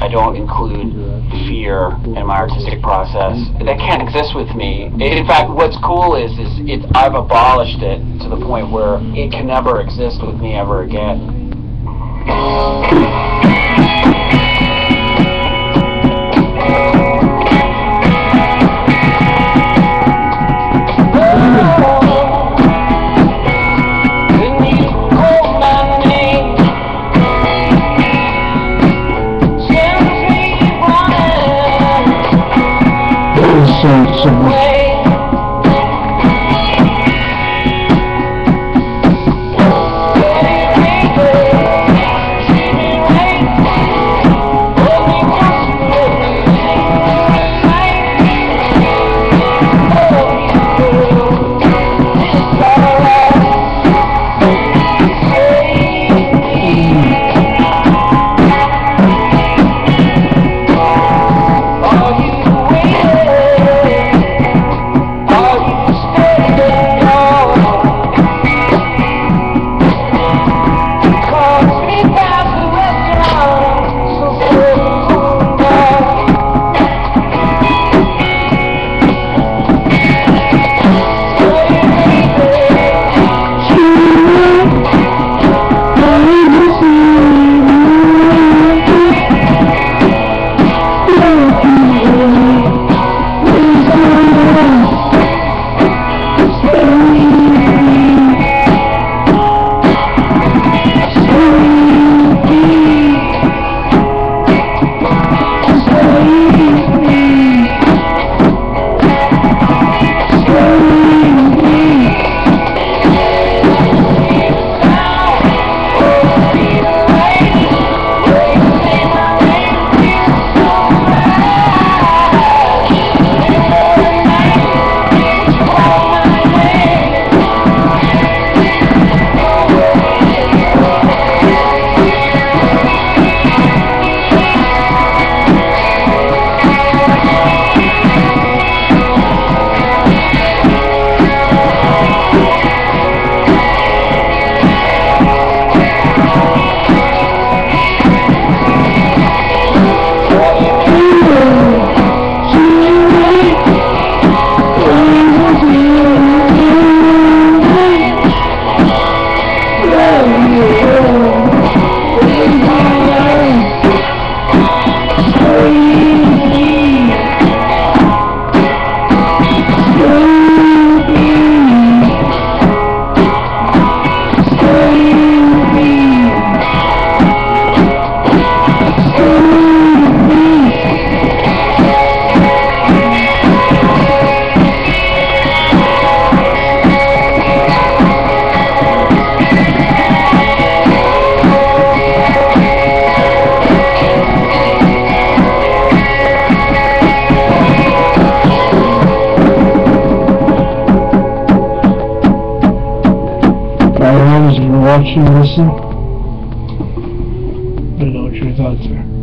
I don't include fear in my artistic process. That can't exist with me. In fact, what's cool is is it I've abolished it to the point where it can never exist with me ever again. So so much. Thank you. I was watching, listen. I don't know what your thoughts are.